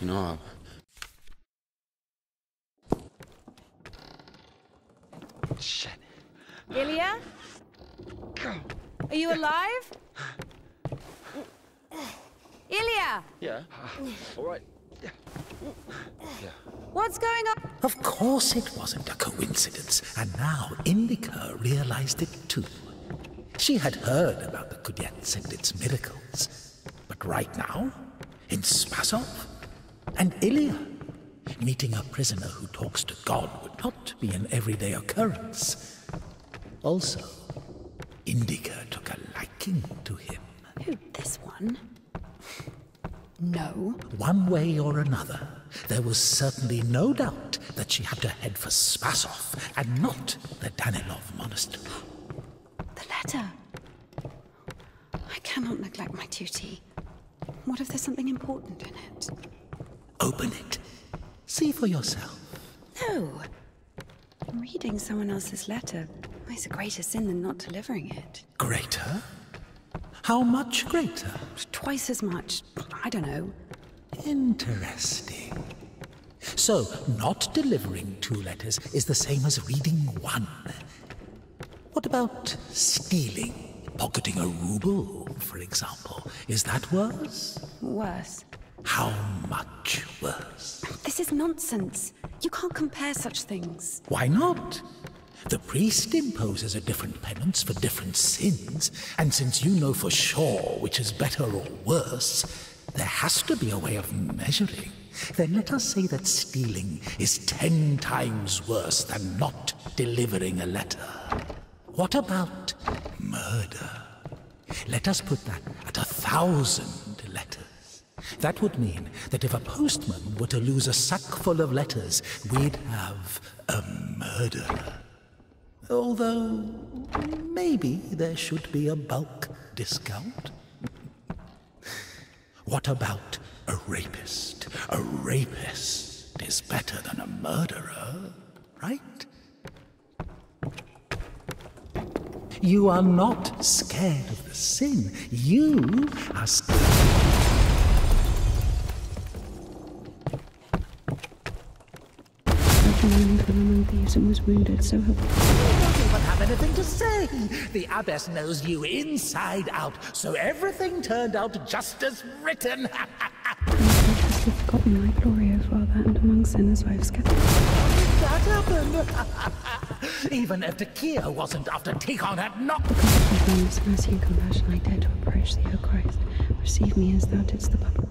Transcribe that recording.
You know, Shit. Ilya? Are you alive? Ilya! Yeah. All right. Yeah. What's going on? Of course it wasn't a coincidence, and now Indika realized it too. She had heard about the Kudets and its miracles, but right now, in Spasov, and Ilya, meeting a prisoner who talks to God would not be an everyday occurrence. Also, Indika took a liking to him. Who, this one? No. One way or another, there was certainly no doubt that she had to head for Spasov and not the Danilov monastery. The letter. I cannot neglect my duty. What if there's something important in it? Open it. See for yourself. No. Reading someone else's letter is a greater sin than not delivering it. Greater? How much greater? Twice as much. I don't know. Interesting. So, not delivering two letters is the same as reading one. What about stealing? Pocketing a ruble, for example. Is that worse? Worse. How much worse? This is nonsense. You can't compare such things. Why not? The priest imposes a different penance for different sins, and since you know for sure which is better or worse, there has to be a way of measuring. Then let us say that stealing is ten times worse than not delivering a letter. What about murder? Let us put that at a thousand. That would mean that if a postman were to lose a sack full of letters, we'd have a murderer. Although, maybe there should be a bulk discount. what about a rapist? A rapist is better than a murderer, right? You are not scared of the sin. You are scared. And was wounded, so help. don't even have anything to say. The abbess knows you inside out, so everything turned out just as written. I've forgotten my glory well, that and among sinners I have scattered. that happened. even if Takia wasn't after Tikhon had not. Because of thy mercy, and compassion, I dare to approach thee, O Christ. Receive me as thou didst the public.